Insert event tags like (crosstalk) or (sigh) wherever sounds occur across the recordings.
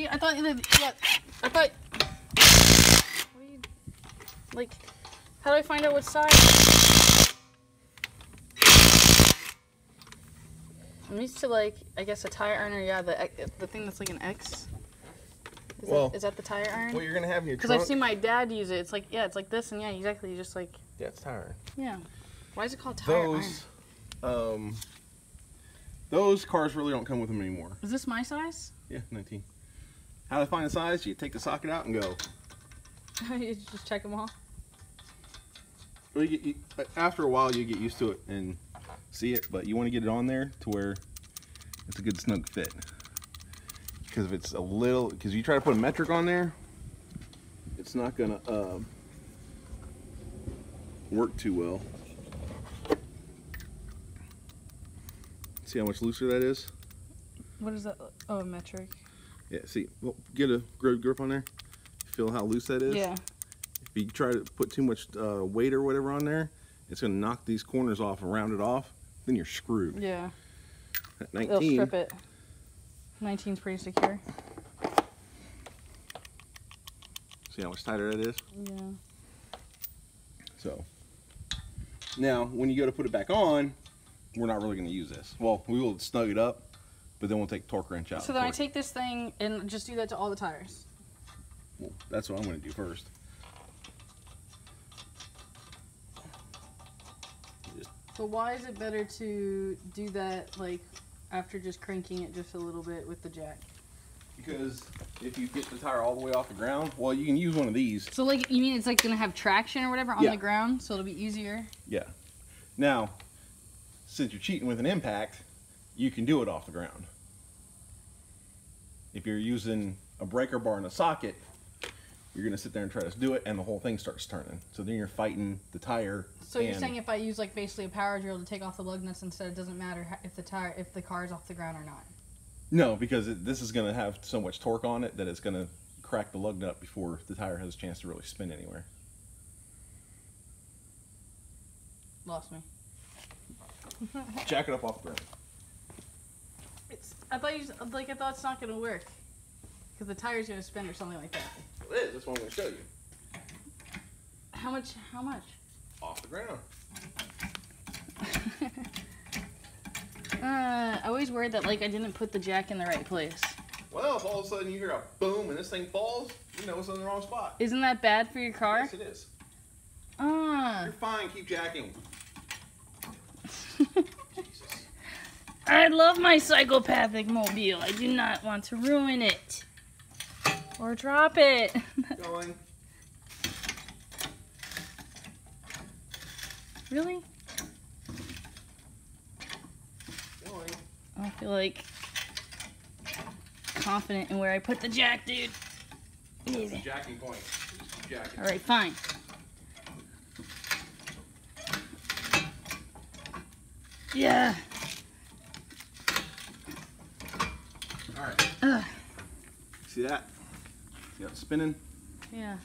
See, I thought, yeah, I thought. You, like, how do I find out what size? I'm used to like, I guess a tire iron, Yeah, the the thing that's like an X. Is, Well, that, is that the tire iron? What you're gonna have in your Because? I've seen my dad use it. It's like, yeah, it's like this, and yeah, exactly. You just like, yeah, it's tire. Iron. Yeah. Why is it called tire iron? Those, um, those cars really don't come with them anymore. Is this my size? Yeah, 19. How to find the size? You take the socket out and go. (laughs) you just check them all. Well, you get, you, after a while, you get used to it and see it, but you want to get it on there to where it's a good snug fit. Because if it's a little, because you try to put a metric on there, it's not gonna uh, work too well. See how much looser that is? What is that? Oh, a metric. Yeah. See, well, get a good grip on there. Feel how loose that is. Yeah. If you try to put too much uh, weight or whatever on there, it's gonna knock these corners off and round it off. Then you're screwed. Yeah. At It'll 19, strip it. 19's pretty secure. see how much tighter that is? Yeah. So now when you go to put it back on, we're not really gonna use this. Well, we will snug it up, but then we'll take torque wrench out. So then I take this thing and just do that to all the tires. Well, that's what I'm gonna do first. But why is it better to do that like after just cranking it just a little bit with the jack? Because if you get the tire all the way off the ground, well, you can use one of these. So like you mean it's like gonna have traction or whatever on Yeah. the ground, so it'll be easier. Yeah. Now, since you're cheating with an impact, you can do it off the ground. If you're using a breaker bar and a socket, you're gonna sit there and try to do it, and the whole thing starts turning. So then you're fighting the tire. So you're saying if I use like basically a power drill to take off the lug nuts instead, it doesn't matter if the tire if the car is off the ground or not. No, because it, this is gonna have so much torque on it that it's gonna crack the lug nut before the tire has a chance to really spin anywhere. Lost me. Jack it up off the ground. It's, I thought you like I thought it's not gonna work because the tire's gonna spin or something like that. It is. That's what I'm gonna show you. How much? How much? Off the ground. (laughs) Uh, I always worried that like I didn't put the jack in the right place. Well, if all of a sudden you hear a boom and this thing falls, you know it's in the wrong spot. Isn't that bad for your car? Yes, it is. Ah. You're fine. Keep jacking. (laughs) I love my psychopathic mobile. I do not want to ruin it. Or drop it. (laughs) Going. really? Going. I feel like confident in where I put the jack, dude. The jacking point. Jacking. Alright, fine. Yeah. All right. Ugh. See that? See how it's spinning? Yeah.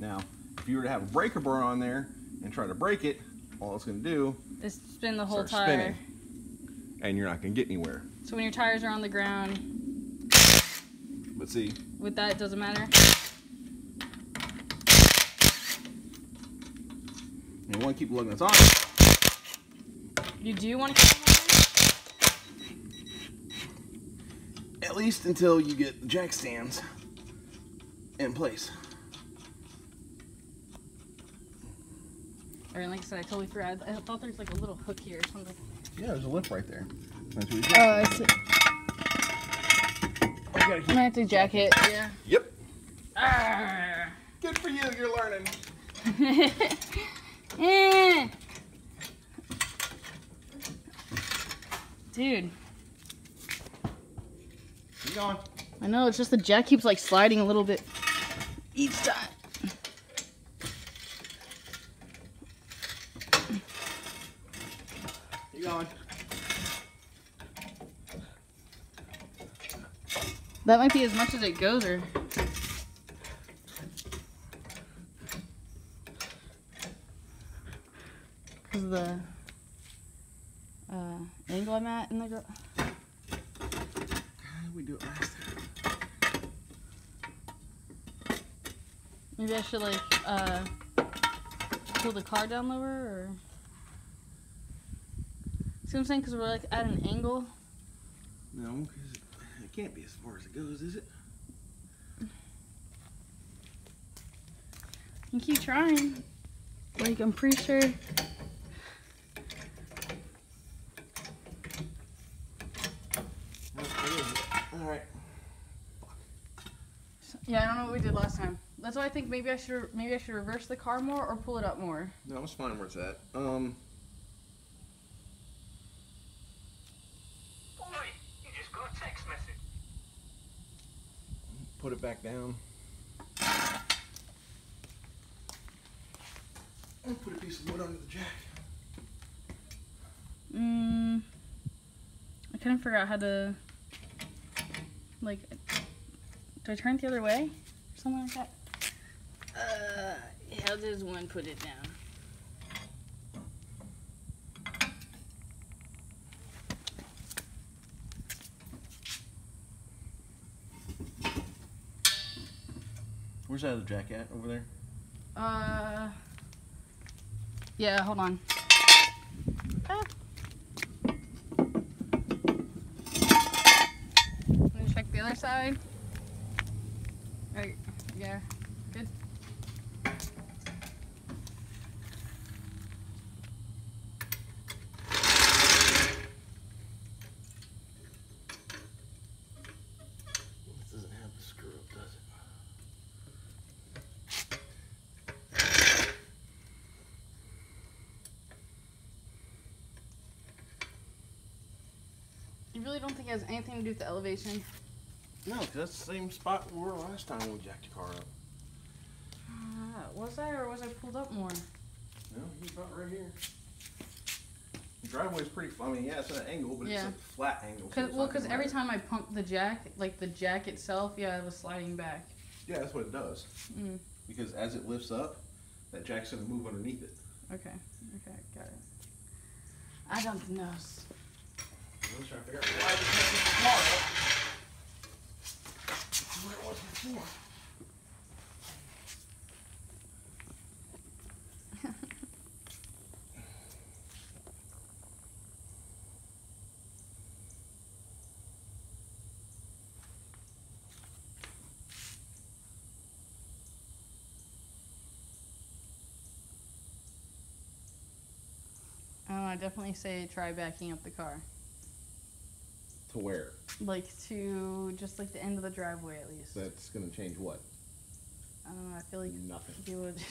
Now, if you were to have a breaker bar on there and try to break it, all it's going to do is spin the whole tire. spinning. and you're not going to get anywhere. So when your tires are on the ground, But see, with that it doesn't matter. you want to keep lugging this on. You do want to keep them on At least until you get the jack stands in place. there? Or like I said, I totally forgot. I thought there's like a little hook here or something. Yeah, there's a lip right there. That's what you Oh, I see. you gotta I'm gonna have to jack it. Yeah. Yep. Arrgh. Good for you. You're learning. (laughs) Eh. Dude, Keep going. I know it's just the jack keeps like sliding a little bit each time. Keep going. That might be as much as it goes, or because the uh, angle I'm at in the. Gr- How did we do it last time? Maybe I should like uh pull the car down lower or See what I'm saying? Because we're like at an angle. No, because it can't be as far as it goes, is it? You keep trying. Like I'm pretty sure Alright. Yeah, I don't know what we did last time. That's why I think maybe I should maybe I should reverse the car more or pull it up more. No, it's fine where it's at. Um, Boy, you just got a text message. put it back down. And put a piece of wood under the jack. Mm, I kind of forgot how to like. Do I turn it the other way? Or something like that. Uh, how does one put it down? Where's that other jack at over there? Uh. Yeah, hold on. Ah. Let me check the other side. Right, yeah, good. This doesn't have the screw up, does it? You really don't think it has anything to do with the elevation? No, 'cause that's the same spot we were last time we jacked the car up. Uh, was I or was I pulled up more? No, he's about right here. The driveway's pretty, I mean, yeah, it's at an angle, but Yeah. it's a flat angle. so Cause, it's well, because every time I pumped the jack, like the jack itself, yeah, it was sliding back. Yeah, that's what it does. Mm. Because as it lifts up, that jack's gonna move underneath it. Okay, okay, got it. I don't know. I was trying to figure out why we can't get the car up. This is it was before. I definitely say try backing up the car. To where? Like to just like the end of the driveway at least. That's gonna change what? I don't know, I feel like Nothing. you would. it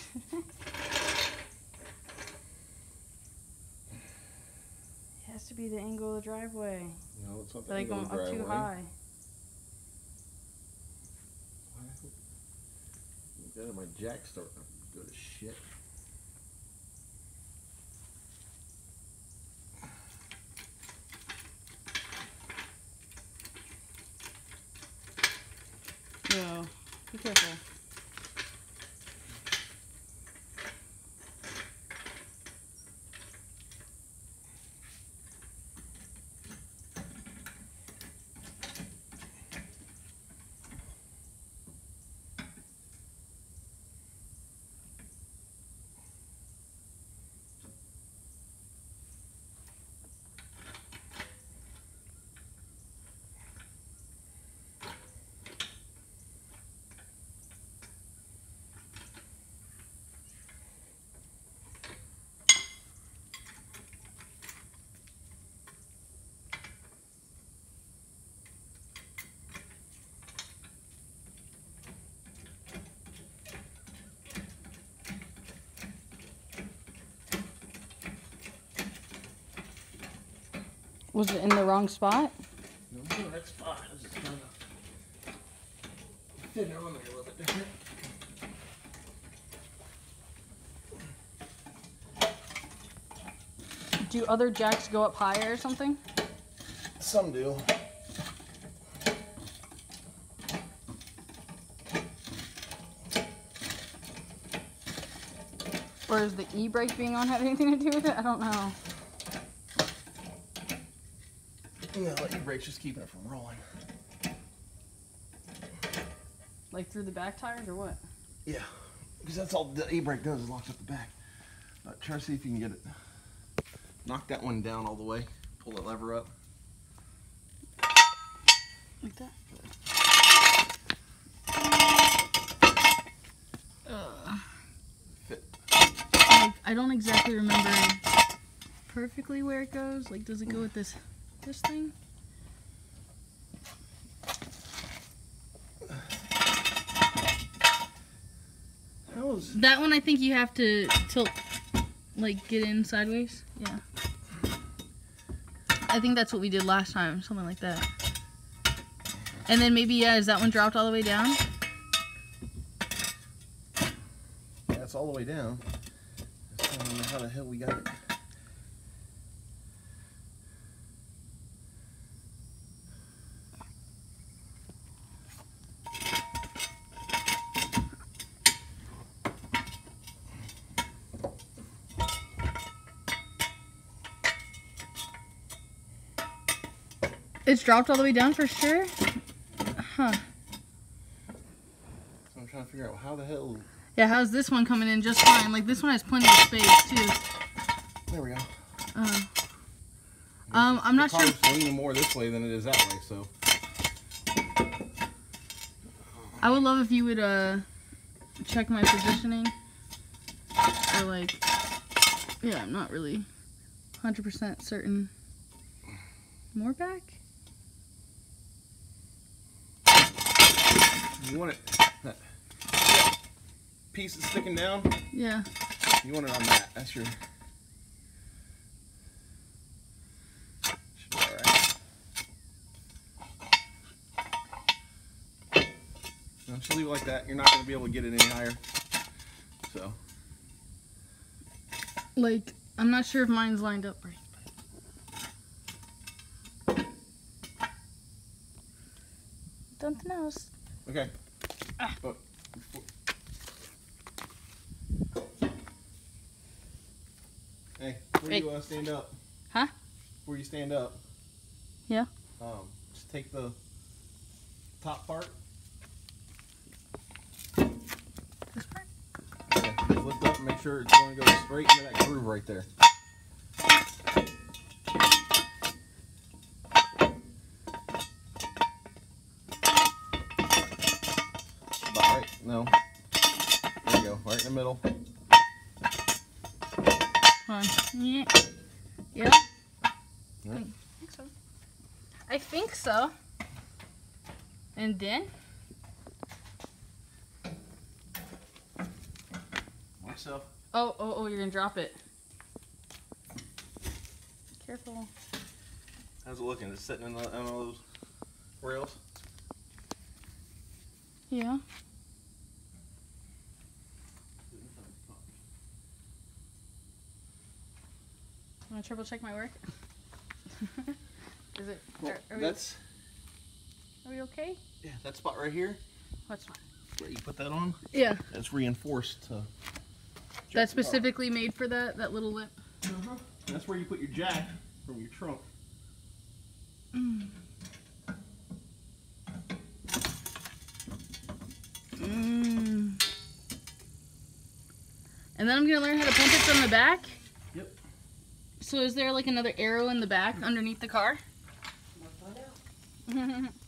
has to be the angle of the driveway. No, it's not the Like angle going of the up too high. Why my jack start to go to shit? No, be careful. Was it in the wrong spot? No, no, that spot is just kind of thinner on there a little bit different. Do other jacks go up higher or something? Some do. Or is the e-brake being on have anything to do with it? I don't know. No, the e-brake's just keeping it from rolling. Like through the back tires or what? Yeah. because that's all the e-brake does is locks up the back. But try to see if you can get it. Knock that one down all the way. Pull that lever up. Like that. Ugh. Fit. I, I don't exactly remember perfectly where it goes. Like, does it go with this this thing? How is That one, I think you have to tilt, like, get in sideways. Yeah. I think that's what we did last time, something like that. And then maybe, yeah, is that one dropped all the way down? yeah, it's all the way down. I don't know how the hell we got it. It's dropped all the way down for sure? Huh. So I'm trying to figure out how the hell. Yeah, how's this one coming in just fine? Like, this one has plenty of space, too. There we go. Uh, um, I'm not sure. car's leaning more this way than it is that way, so. I would love if you would uh check my positioning. Or like yeah, I'm not really 100% certain. More back? You want it. That piece is sticking down, Yeah. you want it on that. That's your. Should be alright. Just leave it like that. You're not going to be able to get it any higher. So, Like I'm not sure if mine's lined up right. Something else. Okay. Ah. But before- Hey, where Hey. you uh, stand up? Huh? Where you stand up? Yeah. Um, just take the top part. This part? Okay, lift up and make sure it's going to go straight into that groove right there. About right, no. There you go, right in the middle. On. Yeah. Yeah. Yeah. I think so. I think so. And then yourself. Oh, oh, oh, you're gonna drop it. Careful. How's it looking? Is it sitting in the, on those rails? Yeah. Want to triple check my work? (laughs) Is it? Well, are, are, we, that's are we okay? yeah, that spot right here What's fine? where you put that on. Yeah. That's reinforced to. That's the car. specifically made for that that little lip. Uh-huh. That's where you put your jack from your trunk. Mm. And then I'm gonna learn how to pump it from the back. So is there like another arrow in the back underneath the car? (laughs)